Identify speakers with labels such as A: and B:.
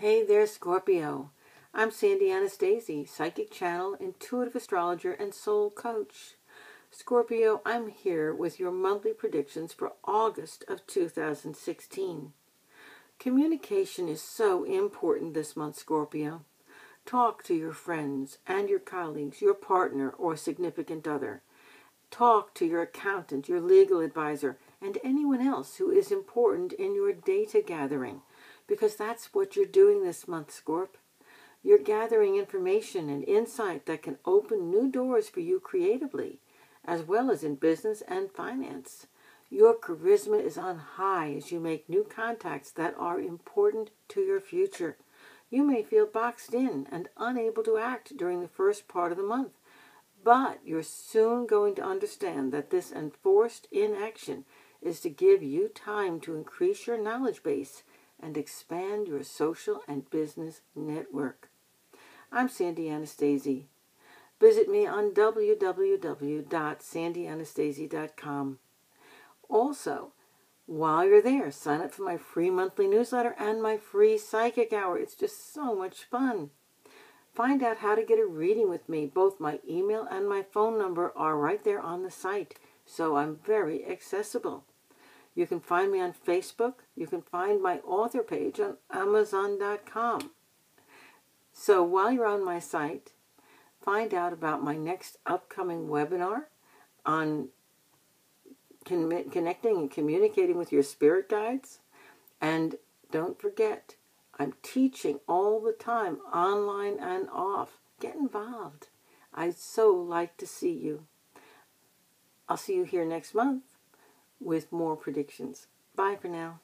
A: Hey there, Scorpio. I'm Sandy Anastasi, psychic channel, intuitive astrologer, and soul coach. Scorpio, I'm here with your monthly predictions for August of 2016. Communication is so important this month, Scorpio. Talk to your friends and your colleagues, your partner or significant other. Talk to your accountant, your legal advisor, and anyone else who is important in your data gathering because that's what you're doing this month, Scorp. You're gathering information and insight that can open new doors for you creatively, as well as in business and finance. Your charisma is on high as you make new contacts that are important to your future. You may feel boxed in and unable to act during the first part of the month, but you're soon going to understand that this enforced inaction is to give you time to increase your knowledge base and expand your social and business network. I'm Sandy Anastasi. Visit me on www.sandyanastasi.com. Also, while you're there, sign up for my free monthly newsletter and my free psychic hour. It's just so much fun. Find out how to get a reading with me. Both my email and my phone number are right there on the site, so I'm very accessible. You can find me on Facebook. You can find my author page on Amazon.com. So while you're on my site, find out about my next upcoming webinar on con connecting and communicating with your spirit guides. And don't forget, I'm teaching all the time, online and off. Get involved. I'd so like to see you. I'll see you here next month with more predictions. Bye for now.